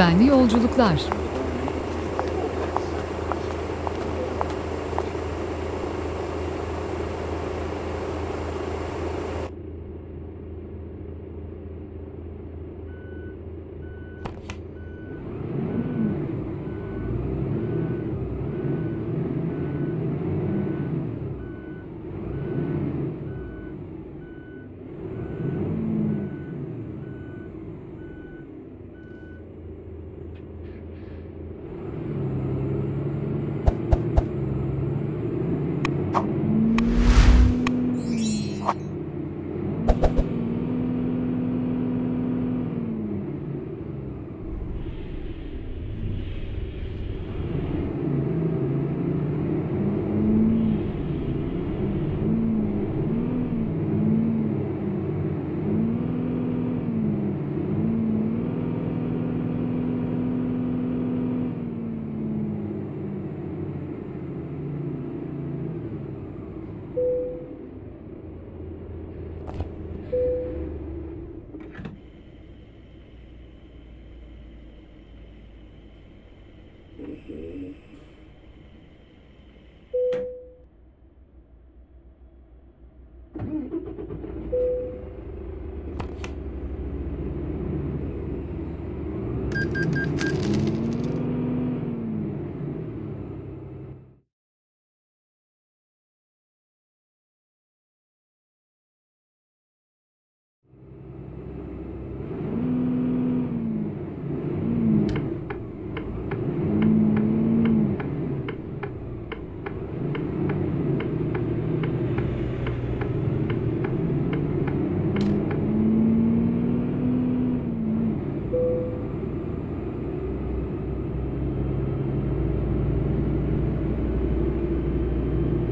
Güvenli yolculuklar.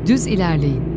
Düz ilerleyin.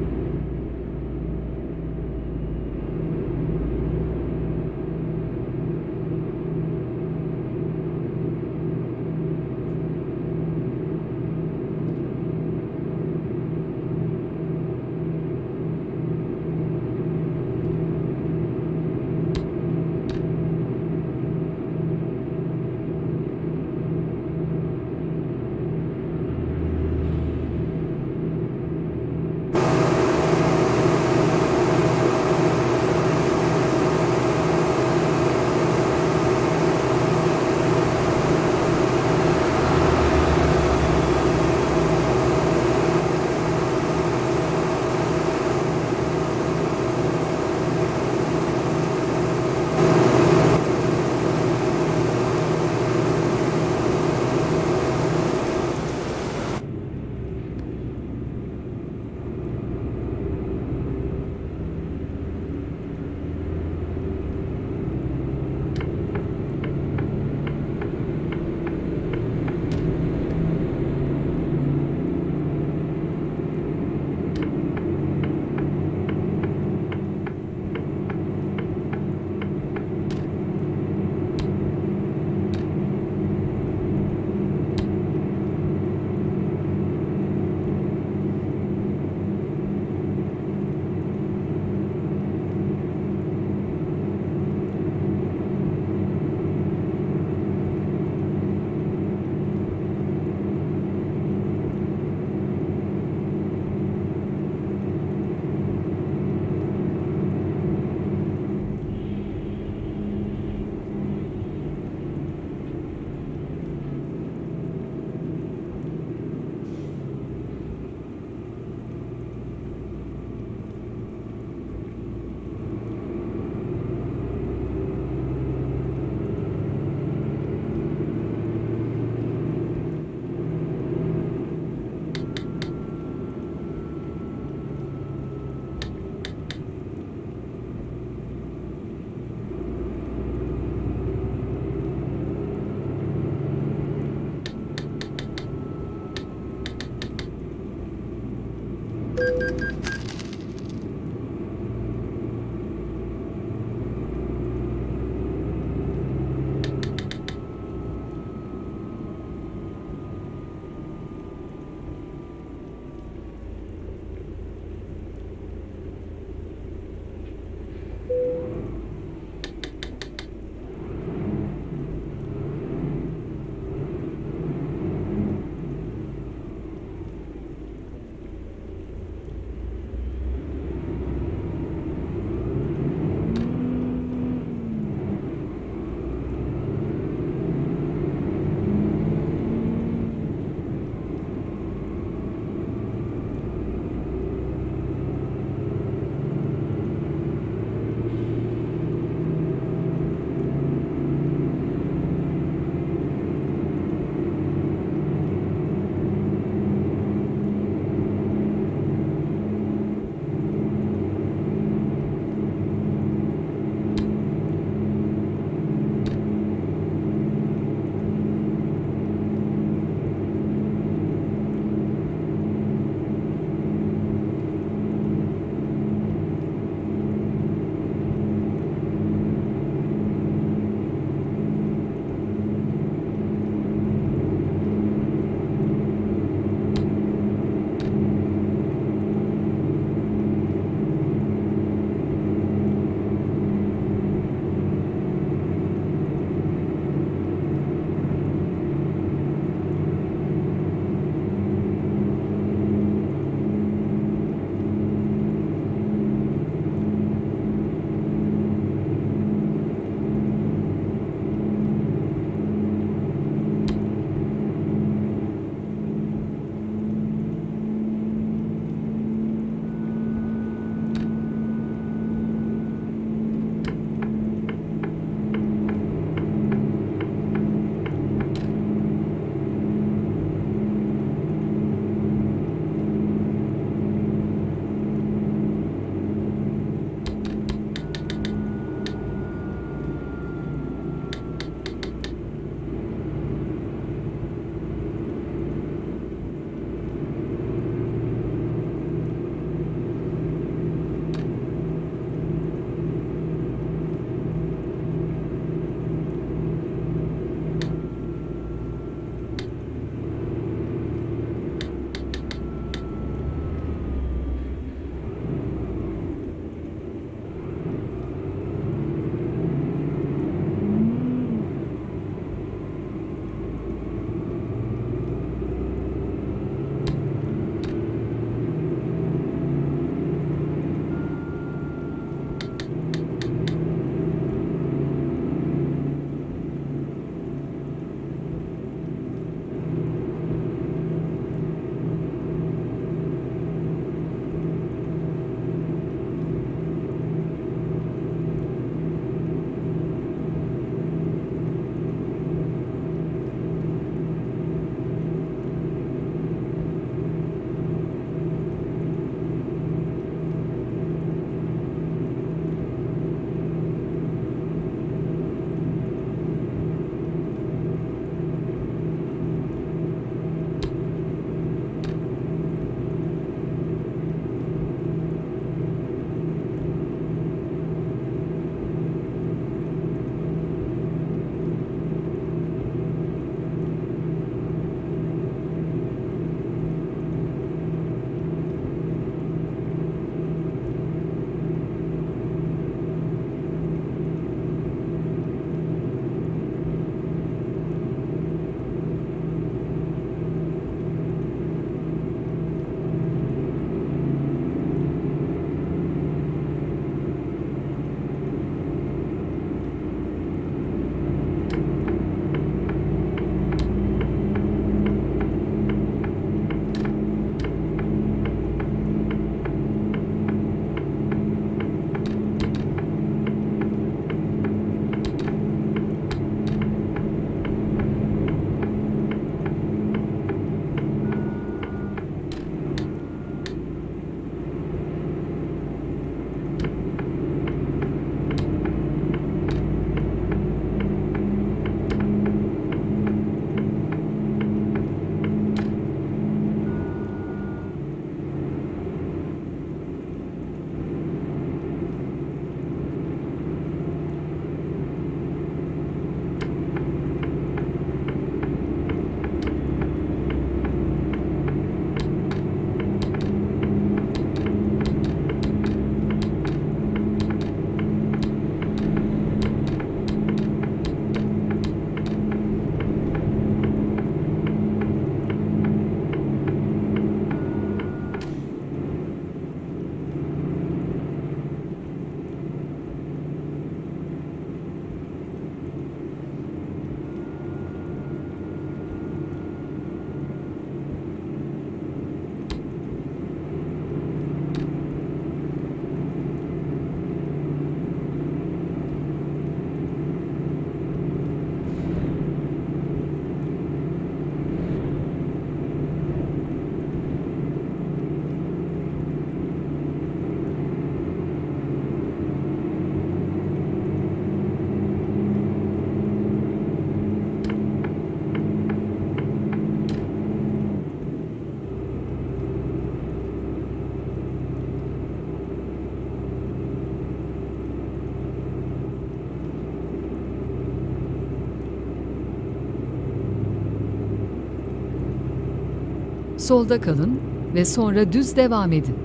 Solda kalın ve sonra düz devam edin.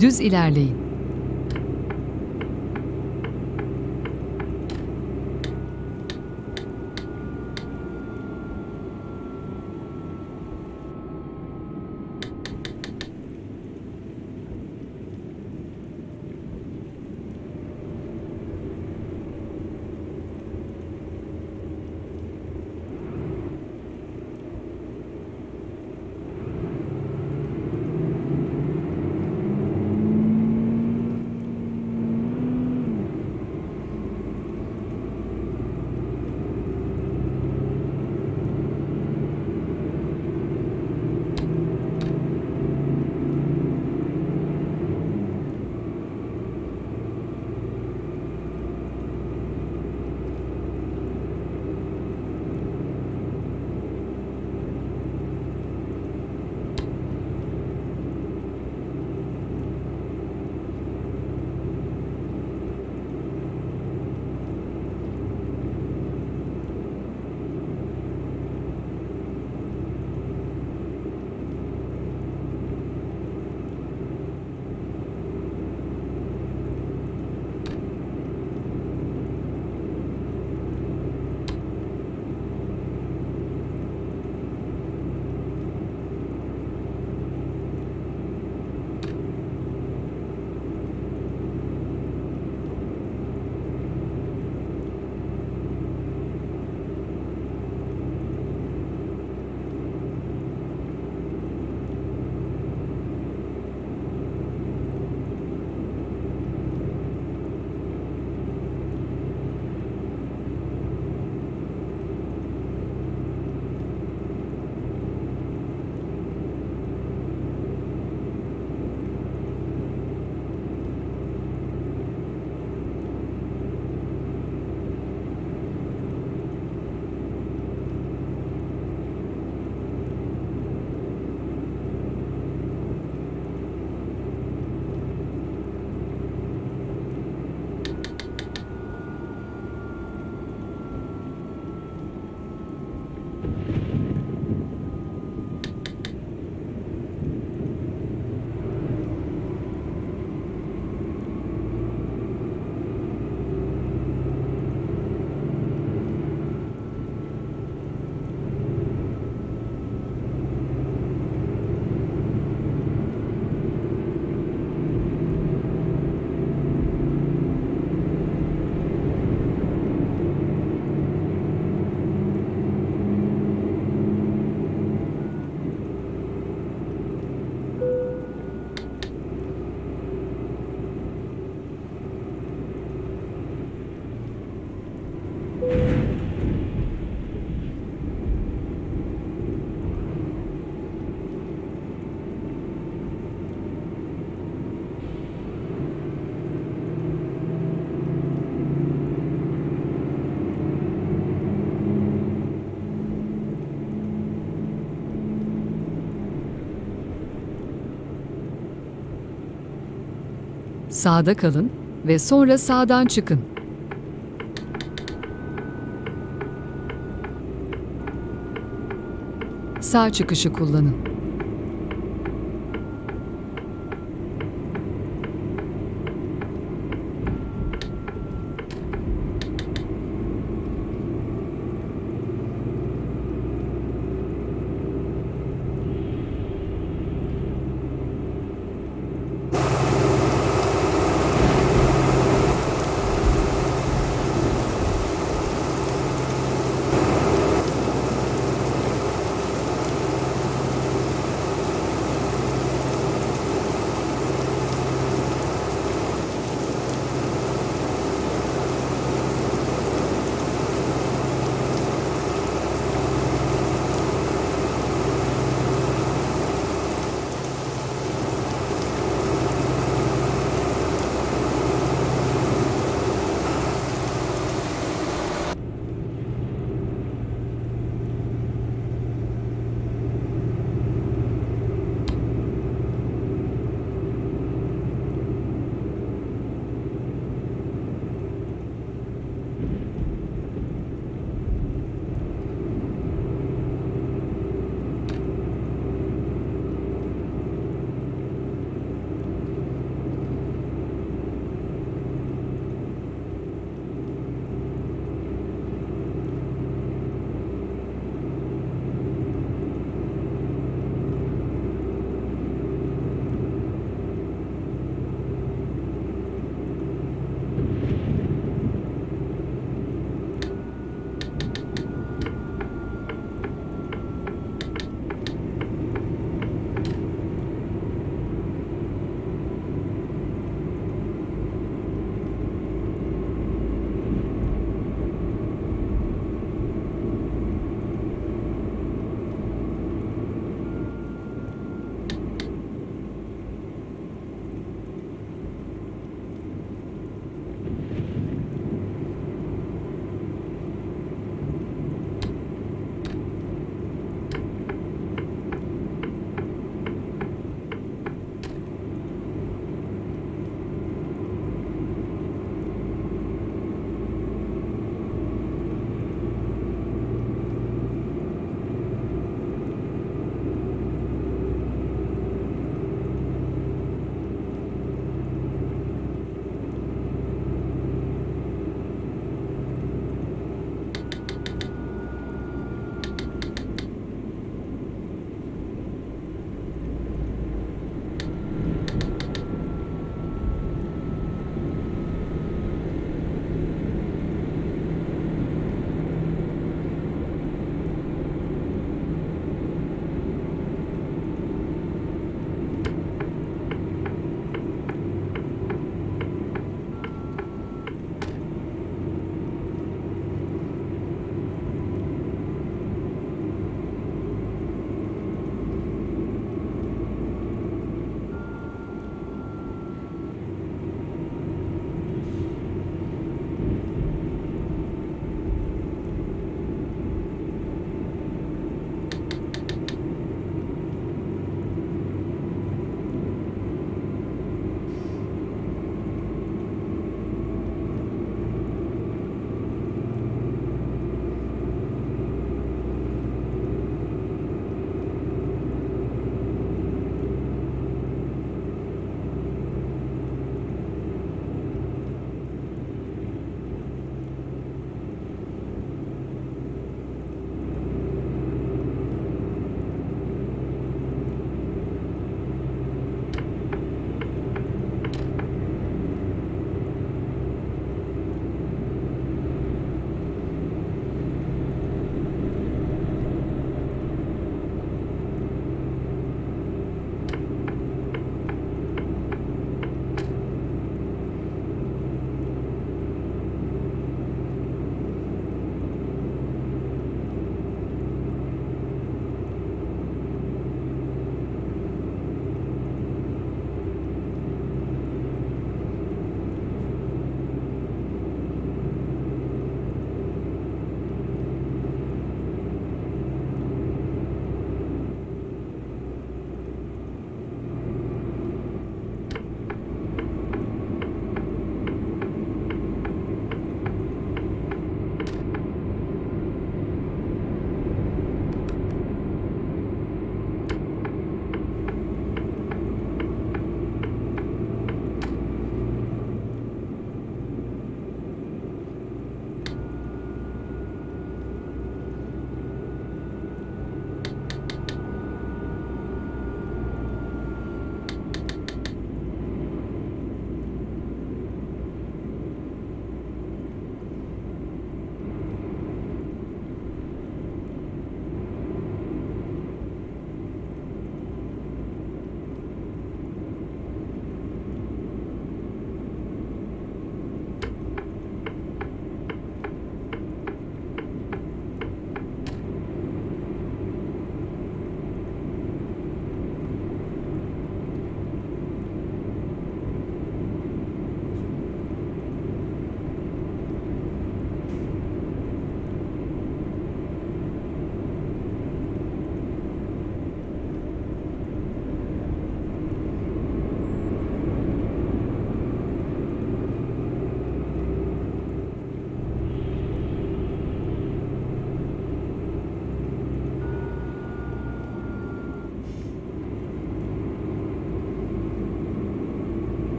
Düz ilerleyin. Sağda kalın ve sonra sağdan çıkın. Sağ çıkışı kullanın.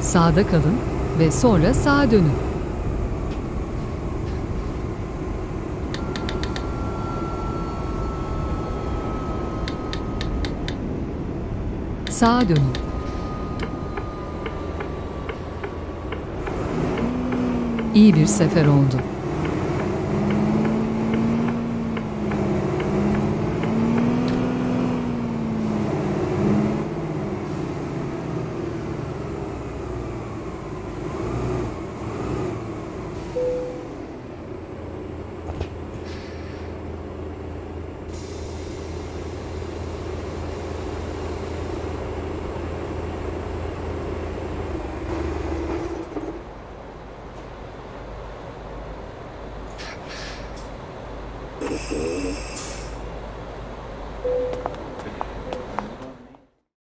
Sağda kalın ve sonra sağa dönün. Sağa dönün. İyi bir sefer oldu.